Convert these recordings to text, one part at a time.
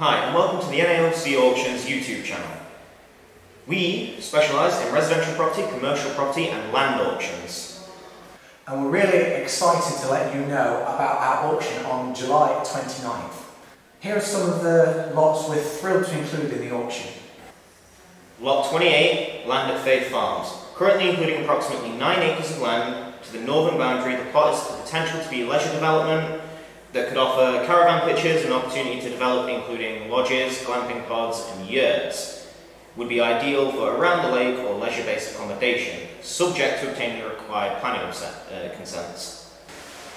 Hi, and welcome to the NALC Auctions YouTube channel. We specialise in residential property, commercial property and land auctions. And we're really excited to let you know about our auction on July 29th. Here are some of the lots we're thrilled to include in the auction. Lot 28, land at Faith Farms. Currently including approximately 9 acres of land to the northern boundary, the plot has the potential to be a leisure development that could offer caravan pitches and opportunity to develop including lodges, glamping pods and yurts. Would be ideal for around the lake or leisure-based accommodation, subject to obtaining the required planning uh, consents.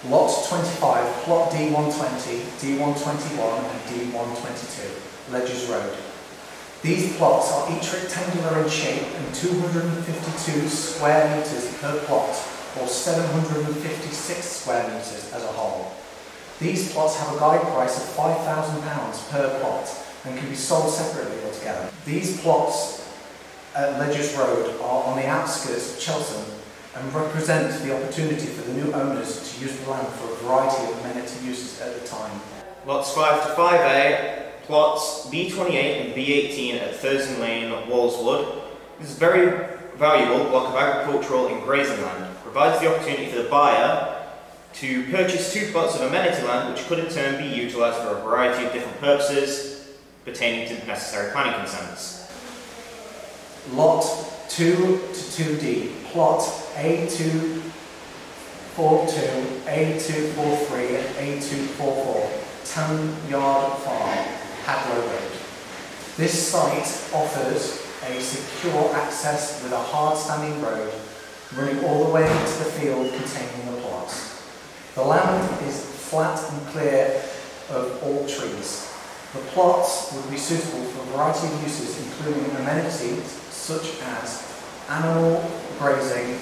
Lot 25, plot D120, D121 and D122, Ledges Road. These plots are each rectangular in shape and 252 square metres per plot, or 756 square metres as a whole. These plots have a guide price of £5,000 per plot and can be sold separately or together. These plots at Ledgers Road are on the outskirts of Cheltenham and represent the opportunity for the new owners to use the land for a variety of amenity uses at the time. Lots 5 to 5A, plots B28 and B18 at Thurston Lane, Wallswood. This is a very valuable block of agricultural and grazing land. Provides the opportunity for the buyer to purchase two plots of amenity land which could in turn be utilised for a variety of different purposes pertaining to the necessary planning consents. Lot 2 to 2D, plot A242, A243 and A244, Town Yard Farm, Hadlow Road. This site offers a secure access with a hard standing road running all the way into the field containing the plots. The land is flat and clear of all trees. The plots would be suitable for a variety of uses, including amenities such as animal grazing.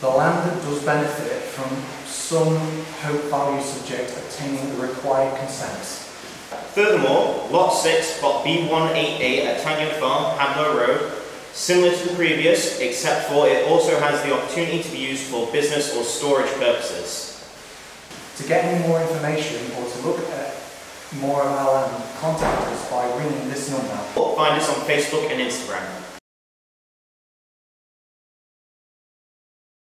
The land does benefit from some hope value subject obtaining the required consents. Furthermore, Lot 6, Plot B188 at Tanyard Farm, Hadlow Road, similar to the previous, except for it also has the opportunity to be used for business or storage purposes. To get any more information or to look at more of our land, contact us by ringing this number. Or find us on Facebook and Instagram.